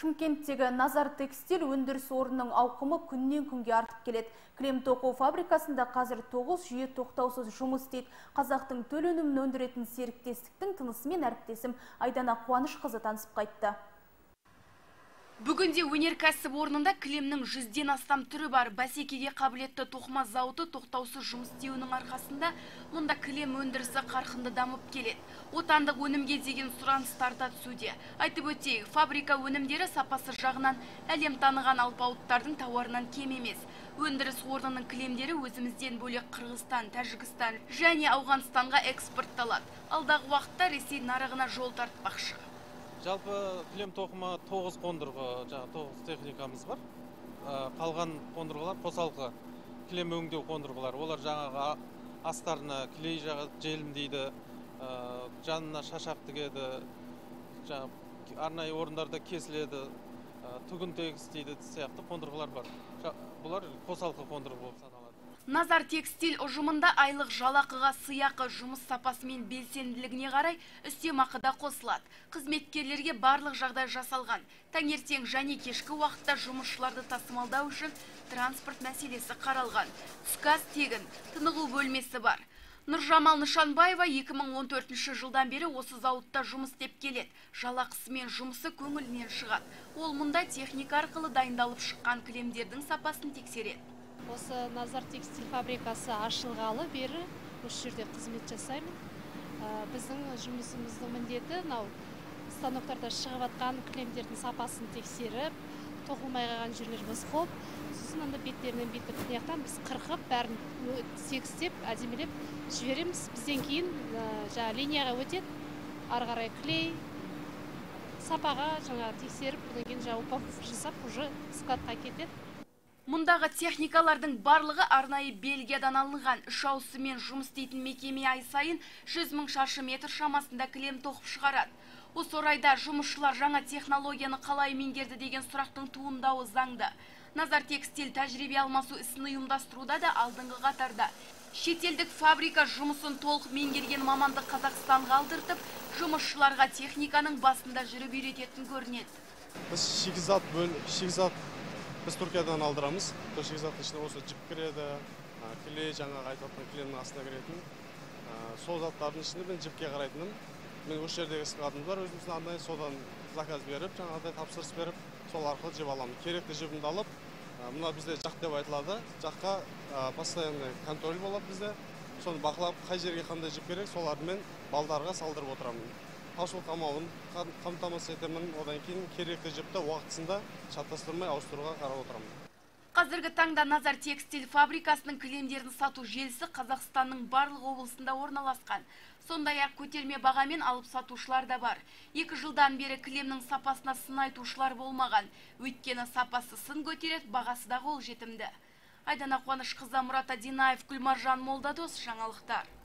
Шымкенттегі Назар текстиль өндіріс орнының ауқымы күннен күнге артып келеді. Кілем тоқу фабрикасында қазір 9 жүйе тоқтаусыз жұмыс істейді. Қазақтың төл өнімін өндіретін серіктестіктің тынысымен әріптесім Айдана Қуанышқызы танысып қайтты. Бүгінде өнеркәсіп орнында кілемнің жүзден астам түрі бар. Бәсекеге қабілетті тоқыма зауыты тоқтаусыз жұмыс істеуінің арқасында мұнда кілем өндірісі қарқынды дамып келеді. Отандық өнімге деген сұраныс тарта түсуде. Айтып өтейік, фабрика өнімдері сапасы жағынан әлем таныған алпауыттардың тауарынан кем емес. Өндіріс орнының кілемдері өзімізден бөлек Қырғызстан, Тәжікстан және Ауғанстанға экспортталады. Алдағы уақытта Ресей нарығына жол тартпақшы жалпы кілем тоқыма тоғыз қондырғы жаңағы тоғыз техникамыз бар. Қалған қондырғылар қосалқы кілем өңдеу қондырғылар олар жаңағы астарына клей жағады желімдейді жанына шашақ тігеді жаңағы арнайы орындарда кесіледі түгін тегістейді сияқты қондырғылар бар. Бұлар қосалқы қондырғы болып саналады. Назар текстиль ұжымында айлық жалақыға сыйақы жұмыс сапасымен белсенділігіне қарай үстемақы да қосылады. Қызметкерлерге барлық жағдай жасалған. Таңертең және кешкі уақытта жұмысшыларды тасымалдау үшін транспорт мәселесі қаралған. Түсказ тегін, тынығу бөлмесі бар. Нұржамал Нышанбаева 2014 жылдан бері осы зауытта жұмыс істеп келеді. Жалақысы мен жұмысы көңілінен шығады. Ол мұнда техника арқылы дайындалып шыққан кілемдердің сапасын тексереді осы назар текстиль фабрикасы ашылғалы бері осы жерде қызмет жасаймын. Біздің жұмысымыздың міндеті мынау станоктарда шығып жатқан кілемдердің сапасын тексеріп тоқылмай қалған жерлер қойып сосын анда беттерінен бүйтіп мына біз қырқып бәрін тегістеп әдемілеп жібереміз. Бізден кейін жаңағы линияға өтеді. Ары қарай клей сапаға жаңағы тексеріп одан кейін жаңағы упаковка жасап уже складқа кетеді. Мұндағы техникалардың барлығы арнайы Бельгиядан алынған үш ауысымен жұмыс істейтін мекеме ай сайын 100 мың шаршы метр шамасында кілем тоқып шығарады. Осы орайда жұмысшылар жаңа технологияны қалай меңгерді деген сұрақтың туындауы заңды. Назар текстиль тәжірибе алмасу ісін ұйымдастыруда да алдыңғы қатарда. Шетелдік фабрика жұмысын толық меңгерген маманды Қазақстанға алдыртып, жұмысшыларға техниканың басында жүріп үйрететін көрінеді. Біз шикізат бөл, шикізат біз түркиядан алдырамыз. Шикізаттың ішіне осы жіп кіреді клей жаңағы айтып жатқан клемнің астына кіретін сол заттардың ішінде мен жіпке қарайтыным мен осы жердегі складымыз бар өзіміздің арнайы содан заказ беріп жаңағыдай тапсырыс беріп сол арқылы жіп аламын. Керекті жібімді алып мына бізде жақ деп айтылады. Жаққа постоянный контроль болады бізде. Соны бақылап қай жерге қандай жіп керек соларды мен балдарға салдырып отырамын. Таусыл қалмауын қамтамасыз етемін одан кейін керекті жіпті уақытысында шатастырмай ауыстыруға қарап отырамын Қазіргі таңда Назар текстиль фабрикасының кілемдерін сату желісі Қазақстанның барлық облысында орналасқан. Сондай-ақ көтерме бағамен алып сатушылар да бар. Екі жылдан бері кілемнің сапасына сын айтушылар болмаған. Өйткені сапасы сын көтереді, бағасы да қолжетімді. Айдана Қуанышқызы Мұрат Адинаев, Күлмаржан Молдадос, жаңалықтар.